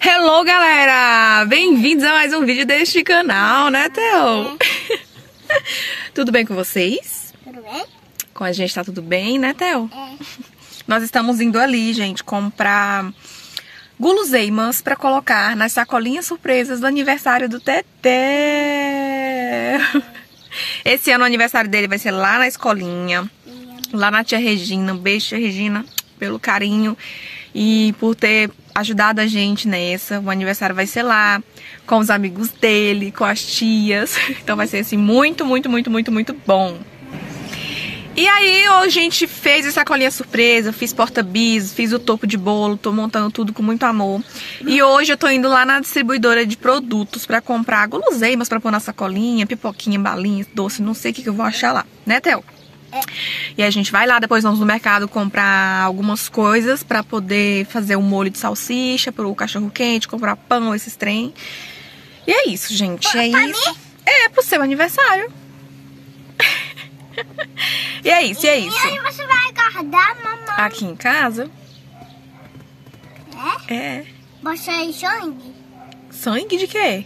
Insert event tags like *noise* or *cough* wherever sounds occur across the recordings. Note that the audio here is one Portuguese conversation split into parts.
Hello, galera! Bem-vindos a mais um vídeo deste canal, né, Theo? É. *laughs* tudo bem com vocês? Tudo bem? Com a gente tá tudo bem, né, Theo? É. *laughs* Nós estamos indo ali, gente, comprar guloseimas para colocar nas sacolinhas surpresas do aniversário do Teté. Esse ano o aniversário dele vai ser lá na escolinha, lá na tia Regina. Um beijo, tia Regina, pelo carinho e por ter ajudado a gente nessa. O aniversário vai ser lá, com os amigos dele, com as tias. *laughs* Então vai ser assim muito, muito, muito, muito, muito bom. E aí a gente fez essa colinha surpresa, fiz porta-bis, fiz o topo de bolo, tô montando tudo com muito amor. E hoje eu tô indo lá na distribuidora de produtos para comprar guloseimas para pôr na sacolinha, pipoquinha, balinha, doce, não sei o que, que eu vou achar lá, né, Theo? E a gente vai lá, depois vamos no mercado comprar algumas coisas para poder fazer um molho de salsicha pro cachorro quente, comprar pão, esses trem. E é isso, gente. É pra isso. mim? É, pro seu aniversário. *laughs* e é isso, e é E isso. aí você vai guardar, mamãe? Aqui em casa, É? é. Você é sangue? Sangue de quê?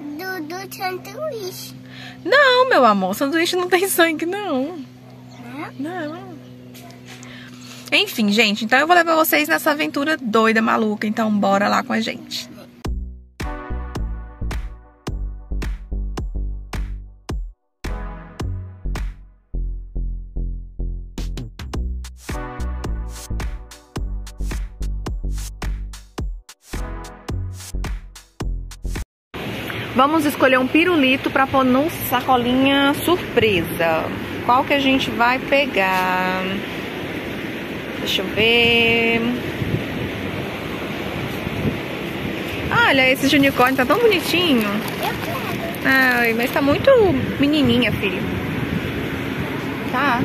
Do, do sanduíche, Não, meu amor, sanduíche não tem sangue, não. Não. Enfim, gente, então eu vou levar vocês nessa aventura doida, maluca. Então bora lá com a gente. Vamos escolher um pirulito para pôr no sacolinha surpresa. Qual que a gente vai pegar? Deixa eu ver. Olha, esse de unicórnio tá tão bonitinho. Eu quero. Ai, mas tá muito menininha, filho. Tá.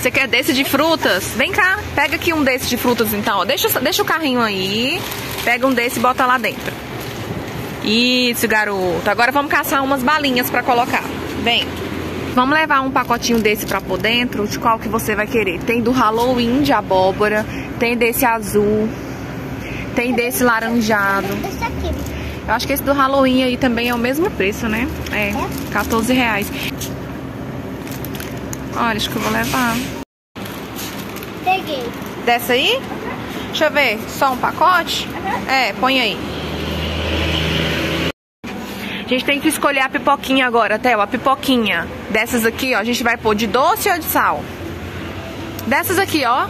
Você quer desse de frutas? Vem cá, pega aqui um desse de frutas então. ó. Deixa, deixa o carrinho aí. Pega um desse e bota lá dentro. Isso, garoto. Agora vamos caçar umas balinhas pra colocar. Vem. Vamos levar um pacotinho desse pra pôr dentro. De qual que você vai querer? Tem do Halloween de abóbora. Tem desse azul. Tem desse laranjado. Esse aqui. Eu acho que esse do Halloween aí também é o mesmo preço, né? É, 14 reais. Olha, acho que eu vou levar. Peguei. Dessa aí? Deixa eu ver, só um pacote? É, põe aí. A gente tem que escolher a pipoquinha agora, Theo. A pipoquinha dessas aqui, ó, a gente vai pôr de doce ou de sal? Dessas aqui, ó.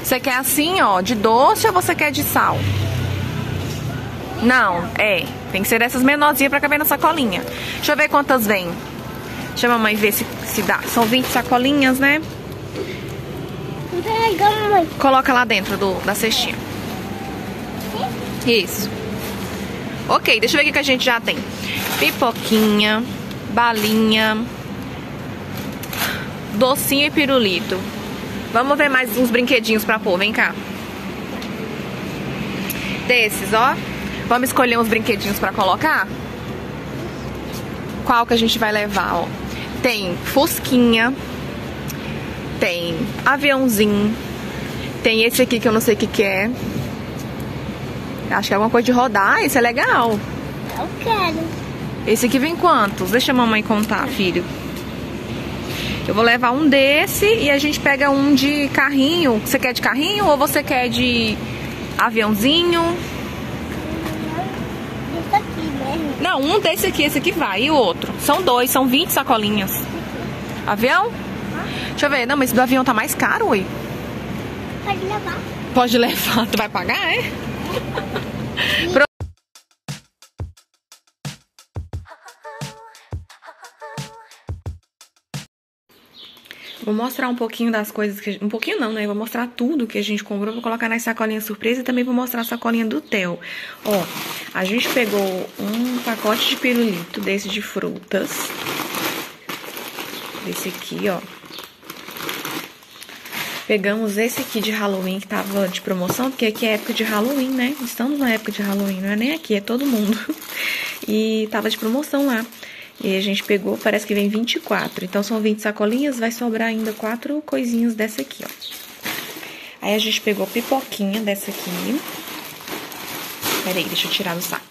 Você quer assim, ó, de doce ou você quer de sal? Não, é. Tem que ser dessas menorzinhas pra caber na sacolinha. Deixa eu ver quantas vem. Deixa a mamãe ver se, se dá. São 20 sacolinhas, né? Coloca lá dentro do, da cestinha. Isso. Ok, deixa eu ver o que a gente já tem. Pipoquinha, balinha, docinho e pirulito. Vamos ver mais uns brinquedinhos pra pôr, vem cá. Desses, ó. Vamos escolher uns brinquedinhos pra colocar? Qual que a gente vai levar, ó? Tem fusquinha, tem aviãozinho, tem esse aqui que eu não sei o que, que é. Acho que é alguma coisa de rodar, esse é legal. Eu quero. Esse aqui vem quantos? Deixa a mamãe contar, filho. Eu vou levar um desse e a gente pega um de carrinho. Você quer de carrinho ou você quer de aviãozinho? Esse aqui mesmo. Não, um desse aqui, esse aqui vai. E o outro? São dois, são 20 sacolinhas. Avião? Deixa eu ver. Não, mas esse do avião tá mais caro, ui. Pode levar. Pode levar. *laughs* Tu vai pagar, é? Vou mostrar um pouquinho das coisas que. Um pouquinho não, né? Vou mostrar tudo que a gente comprou. Vou colocar nas sacolinhas surpresa e também vou mostrar a sacolinha do Theo. Ó, a gente pegou um pacote de pirulito desse de frutas. Desse aqui, ó. Pegamos esse aqui de Halloween que tava de promoção, porque aqui é época de Halloween, né? Estamos na época de Halloween, não é nem aqui, é todo mundo. *laughs* E tava de promoção lá. E a gente pegou, parece que vem 24. Então são 20 sacolinhas, vai sobrar ainda quatro coisinhas dessa aqui, ó. Aí a gente pegou pipoquinha dessa aqui. Peraí, deixa eu tirar do saco.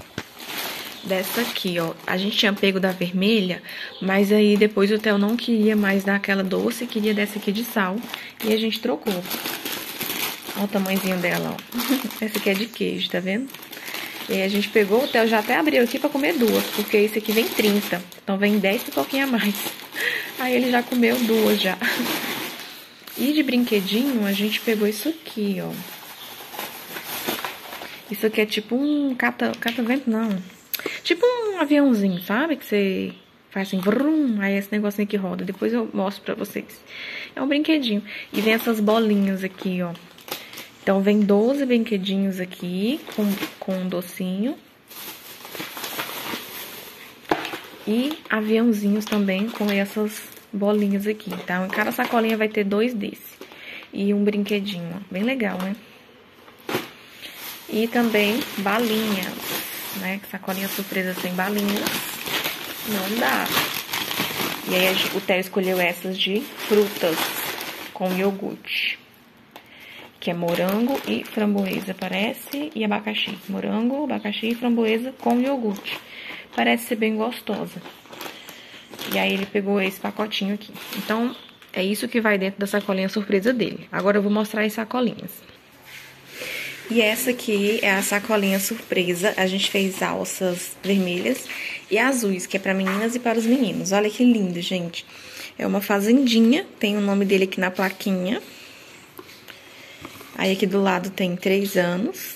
Dessa aqui, ó. A gente tinha pego da vermelha, mas aí depois o Theo não queria mais dar aquela doce, queria dessa aqui de sal. E a gente trocou. Olha o tamanhozinho dela, ó. *laughs* Essa aqui é de queijo, tá vendo? E aí a gente pegou, o Theo já até abriu aqui pra comer duas, porque esse aqui vem 30. Então vem 10 pipoquinha a mais. *laughs* Aí ele já comeu duas já. E de brinquedinho, a gente pegou isso aqui, ó. Isso aqui é tipo um cata-vento, cata não. Tipo um aviãozinho, sabe? Que você faz assim, vrum, aí esse negocinho que roda. Depois eu mostro pra vocês. É um brinquedinho. E vem essas bolinhas aqui, ó. Então, vem 12 brinquedinhos aqui com, com um docinho. E aviãozinhos também com essas bolinhas aqui. Então, cada sacolinha vai ter dois desse. E um brinquedinho, ó. Bem legal, né? E também balinhas, né? Sacolinha surpresa sem balinhas. Não dá. E aí o Theo escolheu essas de frutas com iogurte. Que é morango e framboesa, parece, e abacaxi. Morango, abacaxi e framboesa com iogurte. Parece ser bem gostosa. E aí ele pegou esse pacotinho aqui. Então, é isso que vai dentro da sacolinha surpresa dele. Agora eu vou mostrar as sacolinhas. E essa aqui é a sacolinha surpresa. A gente fez alças vermelhas e azuis, que é para meninas e para os meninos. Olha que lindo, gente. É uma fazendinha, tem o nome dele aqui na plaquinha. Aí aqui do lado tem três anos.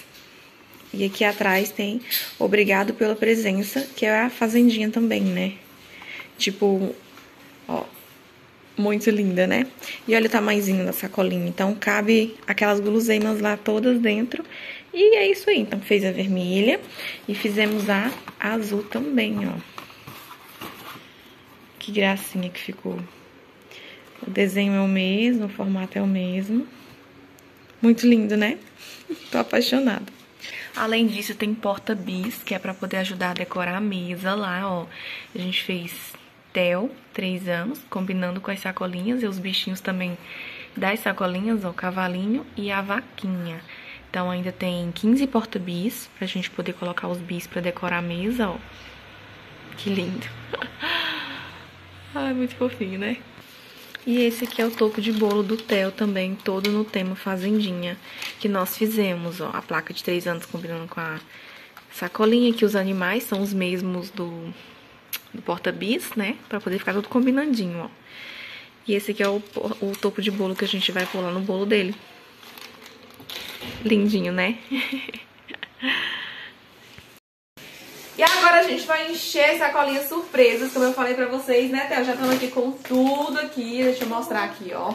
E aqui atrás tem obrigado pela presença, que é a fazendinha também, né? Tipo, ó, muito linda, né? E olha o tamanhozinho da sacolinha. Então, cabe aquelas guloseimas lá todas dentro. E é isso aí. Então, fez a vermelha e fizemos a azul também, ó. Que gracinha que ficou. O desenho é o mesmo, o formato é o mesmo. Muito lindo, né? *laughs* Tô apaixonada. Além disso, tem porta-bis, que é pra poder ajudar a decorar a mesa lá, ó. A gente fez Theo, 3 anos, combinando com as sacolinhas e os bichinhos também das sacolinhas, o cavalinho e a vaquinha. Então ainda tem 15 porta-bis pra gente poder colocar os bis pra decorar a mesa, ó. Que lindo. *laughs* Ai, muito fofinho, né? E esse aqui é o topo de bolo do Theo também, todo no tema fazendinha, que nós fizemos, ó. A placa de 3 anos combinando com a sacolinha, que os animais são os mesmos do do porta-bis, né? Pra poder ficar tudo combinandinho, ó. E esse aqui é o, o topo de bolo que a gente vai pular no bolo dele. Lindinho, né? *laughs* e agora a gente vai encher as sacolinhas surpresas, como eu falei pra vocês, né, Theo? Já estamos aqui com tudo aqui. Deixa eu mostrar aqui, ó.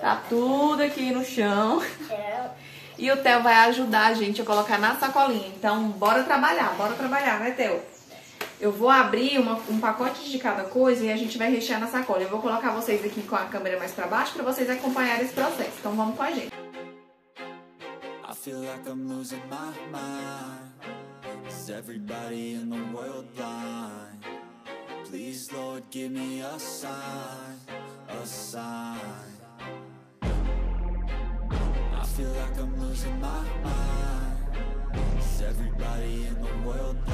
Tá tudo aqui no chão. E o Theo vai ajudar a gente a colocar na sacolinha. Então, bora trabalhar, bora trabalhar, né, Theo? Eu vou abrir uma, um pacote de cada coisa e a gente vai rechear na sacola. Eu vou colocar vocês aqui com a câmera mais pra baixo pra vocês acompanharem esse processo. Então vamos com a gente. I feel like I'm losing my mind Is everybody in the world blind? Please Lord give me a sign, a sign I feel like I'm losing my mind Is everybody in the world blind?